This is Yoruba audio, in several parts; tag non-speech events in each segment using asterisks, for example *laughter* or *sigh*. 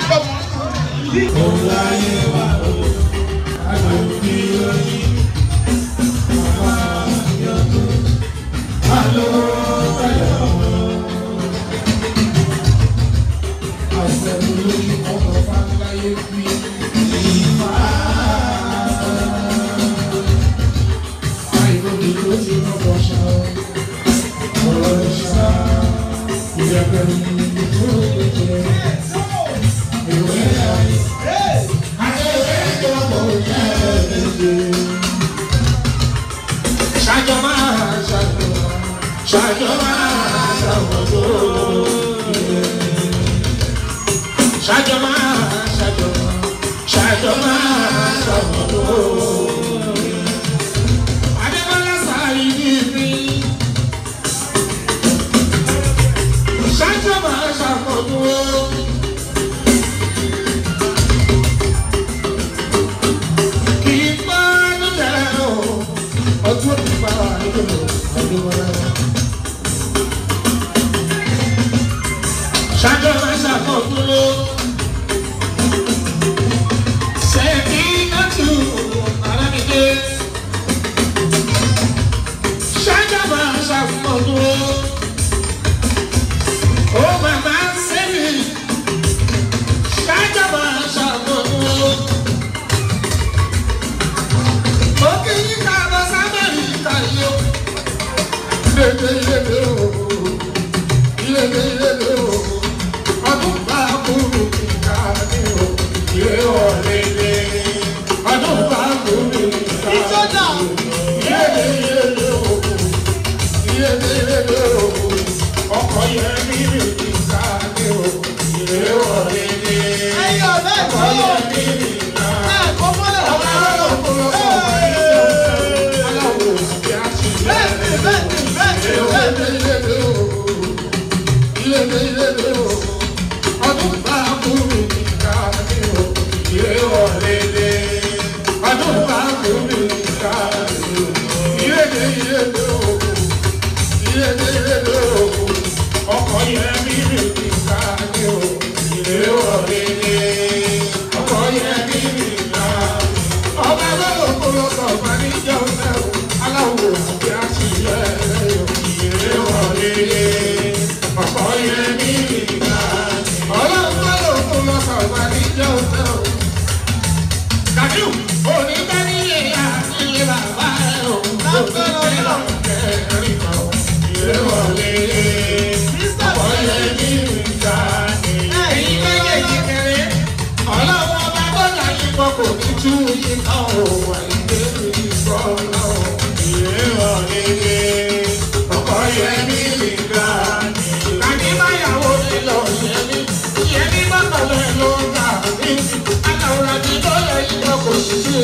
Oh, I òun láyé wà ó àgbà òfin. 十二最 ọ̀pọ̀ yẹ ní ìgbà ọlọ́pàá ló fún lọ́sọ̀ọ́ wà nílẹ̀ òfẹ́ o. kàdúù.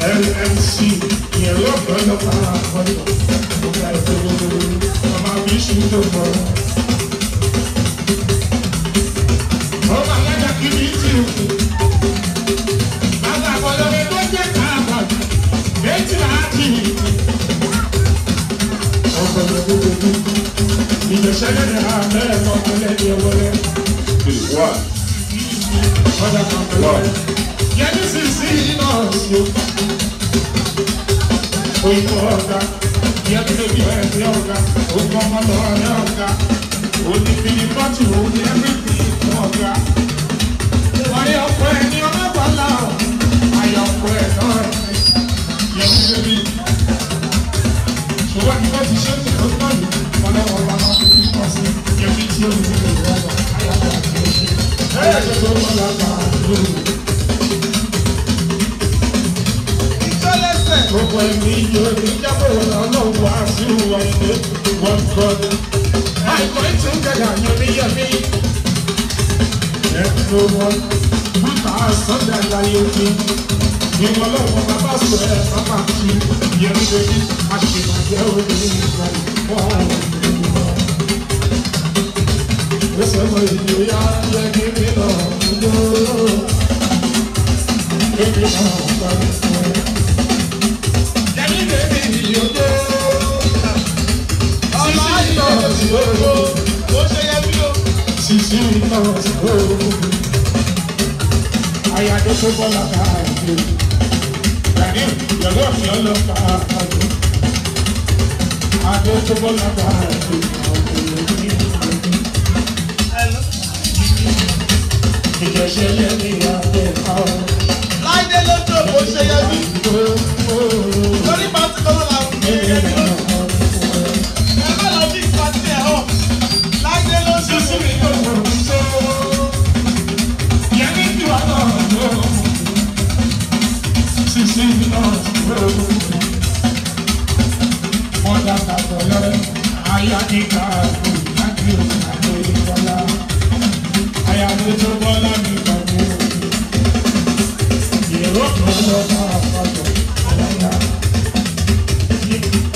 LMC, ìyẹn lọ́pọ̀lọpọ̀ àkọ́jọ. Ọgbà ìfowópamọ́, ọmọ mi ṣì tó bọ̀. Ọmọ alájà kìíní ti kù. Bàbá àbọ̀lọ́rẹ́ tó jẹ́ káàbà, méjì láti. Ọkọ̀ ìgbàgbọ́ ìgbésẹ̀lẹ̀ ní abẹ́rẹ́ tẹ́lẹ̀ ní ọwọ́lẹ́. Kan pẹ̀lú. Yẹ́nì sì sí iná sí o. Oyinbo ọ̀gá, yẹ́nì ló bí ẹ̀ ní ọ̀gá, ogun ọmọ lọ́wọ́ ní ọ̀gá. Onífìlì pọ́tù òní ẹ̀mí ní ọ̀gá. Wáyé ọkọ ẹ̀ ní ọlọ́pàá Ayọ̀ ọkọ ẹ̀ náà yẹ́nì ló bí. Ṣùgbọ́n ní wọ́n ti ṣe é tó tọ́ yìí, ọlọ́wọ́ wa máa fi kí pọ̀ sí yẹ́nì tí ó ń bí ìrọ̀lọ́. Ayọ̀ ọkọ ẹ̀ ṣe. Ẹ̀ẹ́dẹ̀ tó lọ bá a lóru. Gbogbo ẹ̀mí ní jábọ̀ wá sí ìwà ilé one God. Àìkọ́ ìtúngẹ̀dà yóò ní yẹmí. Ẹ̀rọ wọn bùtà sọ́jà láyé òkè. Ìwọ lọ́wọ́ bàbá sọ ẹ̀ pápá kí yẹmí lórí àṣìbàjẹ́ òní ìgbà ìfọ́ mọ ìlú yá yẹ kí mi lọ lóró. Èmi náà gbà mí fún ẹ. Yẹ́nì bèbí ìyókò. Ọmọ àìsàn ìṣòro. Ó ṣe yẹ bí o. Sisi náà ti kó. Mi àjò. Adé tó bọ́ lára ìlú. Ìjọsẹ̀lẹ̀ ní abẹ́ àwọn. Láìdé lójú òkú ó ṣe yẹ bí.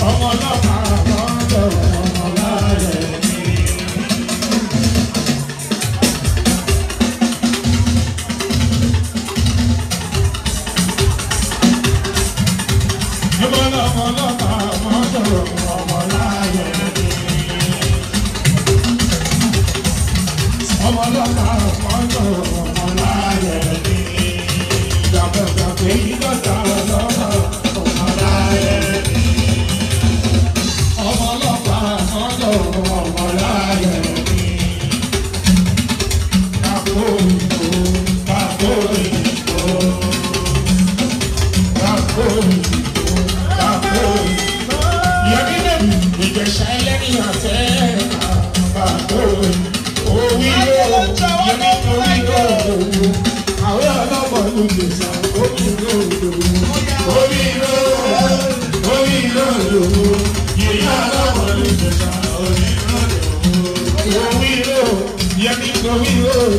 Ọmọ ọlọ́pàá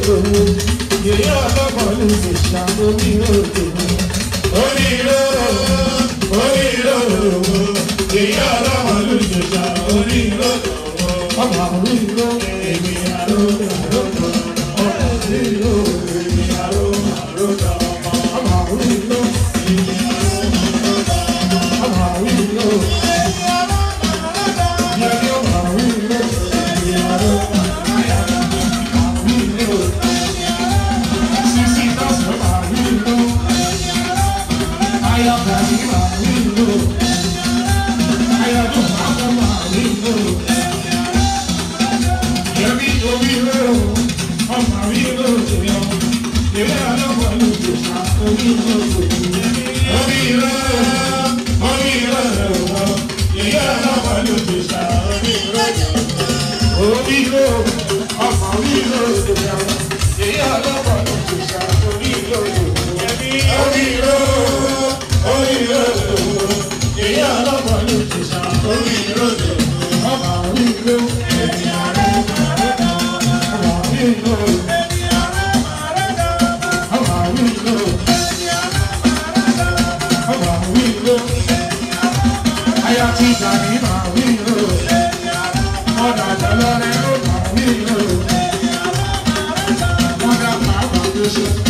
yóò yẹmi ọlọ́mọ ló lè sọ òwì yóò òwì lójó aya ti Gani máa wí o ọ̀nà àjọlọ́rẹ́ ló máa wí o wọ́n dá pàápàá lóṣù.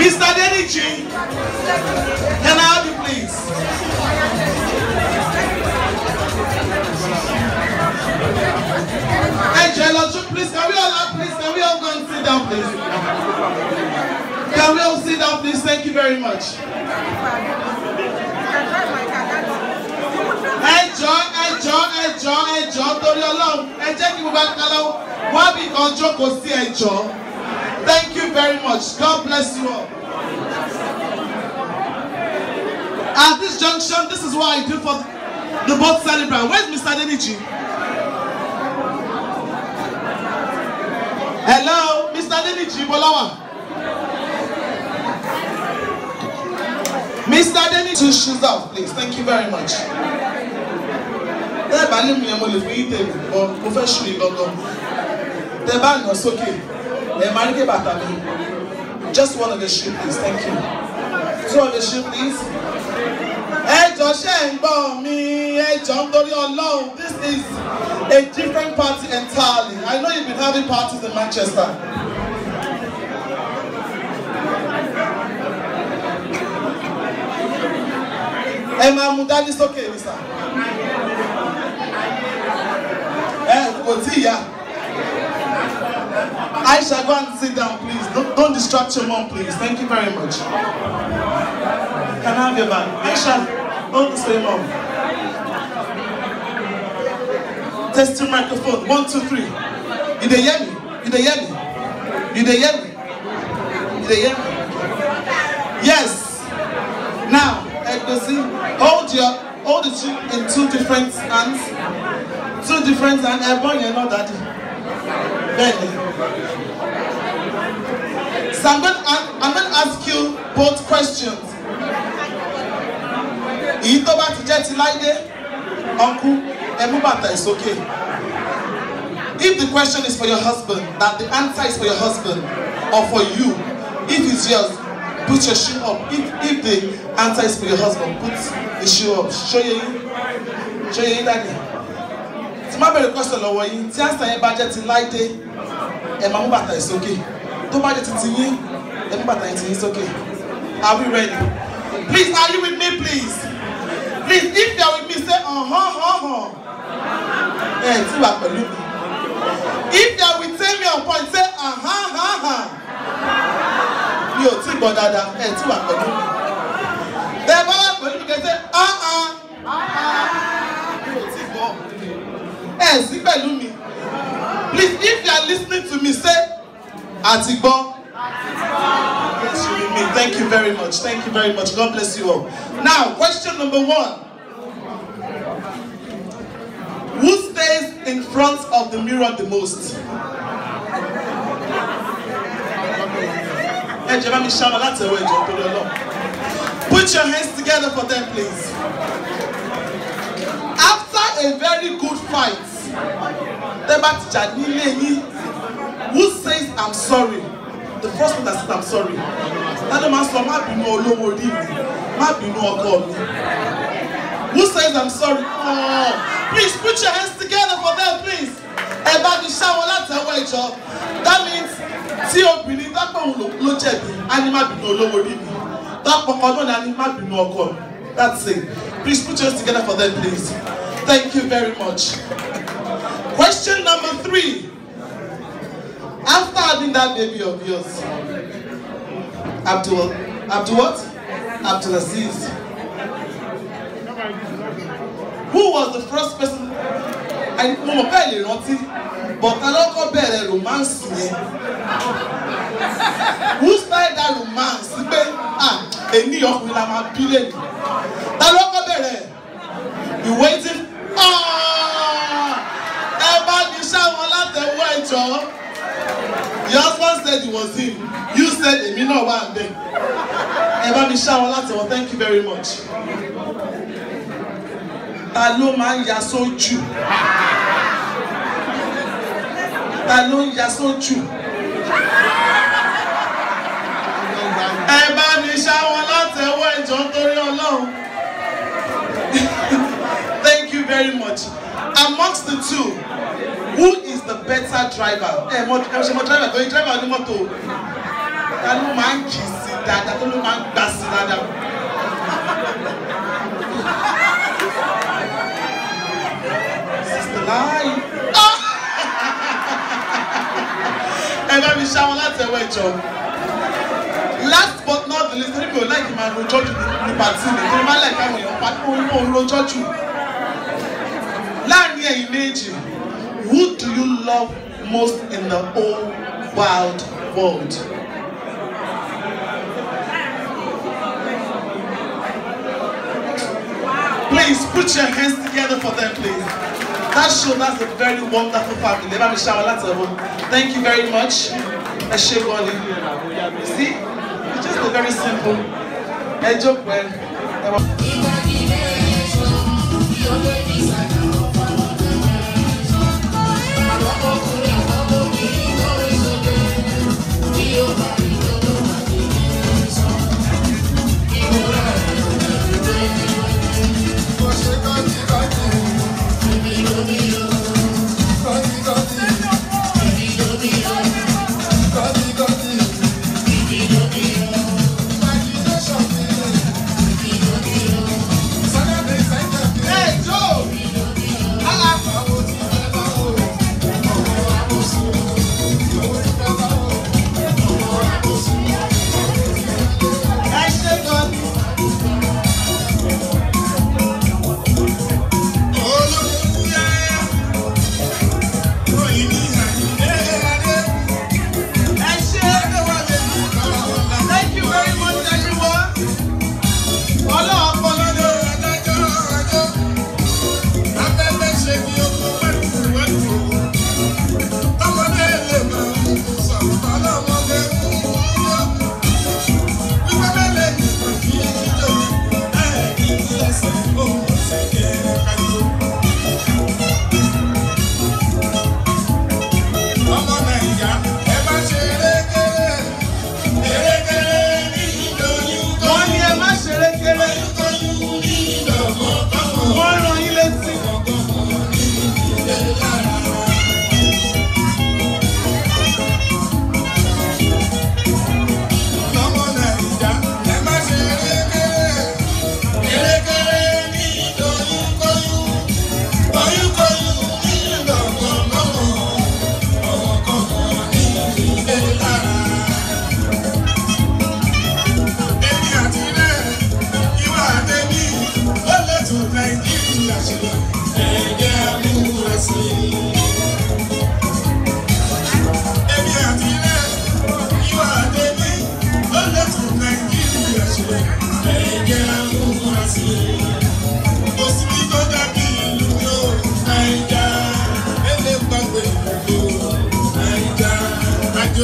Mr. Denichi. Can I have you, please? Hey, please, can we all have, please, can we all go and sit down, please? Can we all sit down, please? Thank you very much. ẹ jọ ẹ jọ ẹ jọ ẹ jọ torí Ọlọ́run ẹ jẹ́ kí gbogbo akálọ wá bí kan jókòó sí ẹ thank you very much God bless you all. At this junction, this is what I do for the both celebrant. Where's Mr. Denichi? Hello, Mr. Denichi Bolawa. Mr. Denichi, two shoes off, please. Thank you very much. Tẹ́ bá ní mi ẹ̀ máa ní kí bàtà. Just one of the shoe please, thank you. Two of the shoe please. Ẹ jọ ṣe ń gbọ́ mi, ẹ jọ ń torí Ọlọ́run. This is a different party entirely. I know you've been having parties in Manchester. Ẹ máa mú dání sókè ní sà. Ẹ kò tí. Aisha, go and sit down, please. Don't, don't distract your mom, please. Thank you very much. Can I have your bag? Aisha, this way, mom. Testing microphone. One, two, three. You dey hear me? You dey hear me? You dey hear me? You dey hear me? Yes. Now, Edozi, hold your hold it two, in two different hands. Two different hands. Ẹ̀gbọ́n yẹn náà daddy. Bẹ́ẹ̀ni. So I'm going, to, I'm going to ask you both questions. Èyí tó bá ti jẹ́ ti uncle, ẹ mú bàtà is okay. If the question is for your husband, that the answer is for your husband or for you, if it's yours, put your shoe up. If if the answer is for your husband, put the shoe up. Show you, show you daddy. Tí má bẹ̀rẹ̀ question lọ́wọ́ yín, tí answer yẹn bá jẹ́ ti ẹ máa mú bàtà is okay. Tó bá jẹ́ ti ti yín, ẹ mú bàtà yín ti yín okay. Are we ready? Please, are you with me, please? Please, if you are with me, say uh-huh, uh-huh. Ẹ tí wà pẹ̀lú mi. If you are with Temi on point, say uh-huh, uh-huh. Mi ò tí gbọ́ dáadáa, ẹ tí wà pẹ̀lú mi. Tẹ bá wà pẹ̀lú mi, kẹ́ say uh-uh. Mi ò tí gbọ́. Ẹ sí pẹ̀lú mi. Please, if you are listening to me, say àti gbọ́. Yes, you with me. Thank you very much. Thank you very much. God bless you all. Now, question number one. Who stays in front of the mirror the most? Put your hands together for them, please. After a very good fight, tẹ́ bá ti nílé yín, who says I'm sorry? The first one that says I'm sorry. Tádé máa sọ má bínú olówó orí mi, má bínú ọkọ mi. Who says I'm sorry? Oh, please put your hands together for them, please. Ẹ bá mi ṣá wọn látẹ̀wọ́ ìjọ that means tí obìnrin dápọ̀ òun ló- jẹ̀bi á ní má bínú olówó orí mi dápọ̀ ọkọ náà ní á ní má bínú ọkọ mi that's it please put yours together for them please thank you very much question number three. After having that baby of yours? Abdul abdul what? Abdulaziz who was the first person? I mo mọ̀ bẹ́ẹ̀ lè rántí but ta ló kọ́ bẹ̀rẹ̀ romance who started that romance? Pé ah èmi ọkùnrin la máa bí lẹ́nu. Ta ló kọ́ bẹ̀rẹ̀? You waiting? Ah! Ẹ bá mi ṣá wọn látẹ̀wọ́ ẹ̀jọ́ your husband said it was him. You said èmi náà wà ń bẹ̀ ẹ bá mi ṣá wọn látẹ̀wọ́. Thank you very much. Ta ló máa ń ya sójú? Ta ló ń ya sójú? Ẹ bá mi ṣá wọn látẹ̀wọ́ ẹ̀jọ́ torí ọlọ́run. *laughs* Thank you very much. Amongst the two who is the better driver ẹ mọ ẹ ṣe mọ driver yẹ driver onímọ́tò ta ló máa ń í sí dáadáa tó ló máa ń gbà sí dáadáa. Sister Lai. *laughs* ẹ bá mi ṣá wọn láti ẹwọ́ ẹ̀jọ̀ last but not the least torí mi ò láìkí máa rojọ́ jù ní pàtí mi torí máa láìka àwọn èèyàn pàtó òun rojọ́ jù láàárín ẹ̀yin méjì who do you love most in the whole wild world? Please put your hands together for them, please. That show that's a very wonderful family. Let me shower lots of them. Thank you very much. Ni. See, it's just a very simple. Ẹ jókòó ẹ.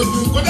Àjòjù kó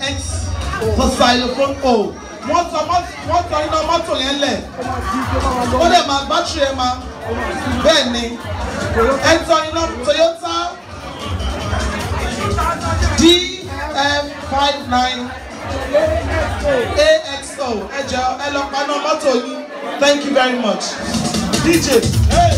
x. Tó xylophone o. Wọ́n tọ wọ́n tọ iná mọ́tò yẹn lẹ̀. Ó dẹ̀ máa bátìrì ẹ̀ máa. Bẹ́ẹ̀ ni. Ẹ̀ tọ iná Toyota dm59 axo ẹ jẹ́ ẹ lọ paná mọ́tò yín. Thank you very much. Dj. Hey.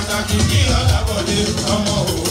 pàtàkì ní ọ̀làbọ̀dé ọmọ òun.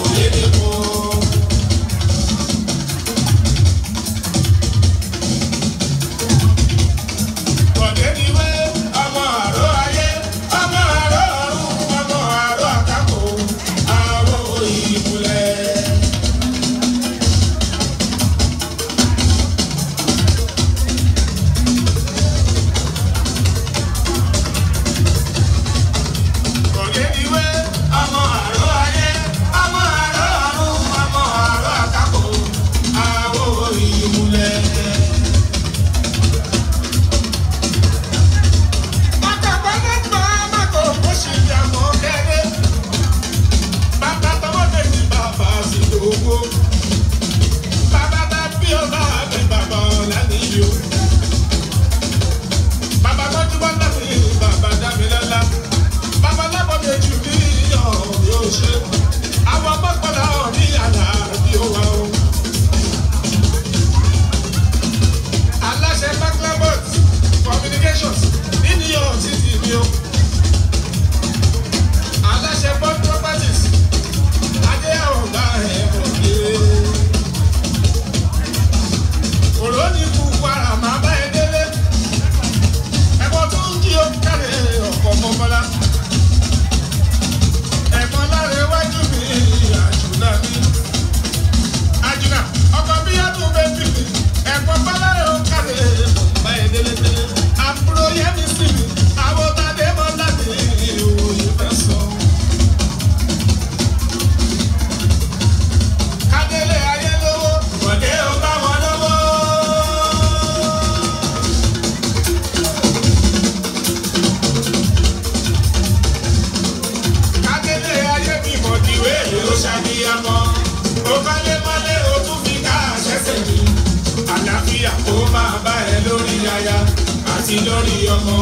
Lórí ọmọ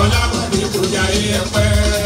ọlábọ̀dé kò jayé ẹ̀pẹ́.